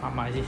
好，马来西。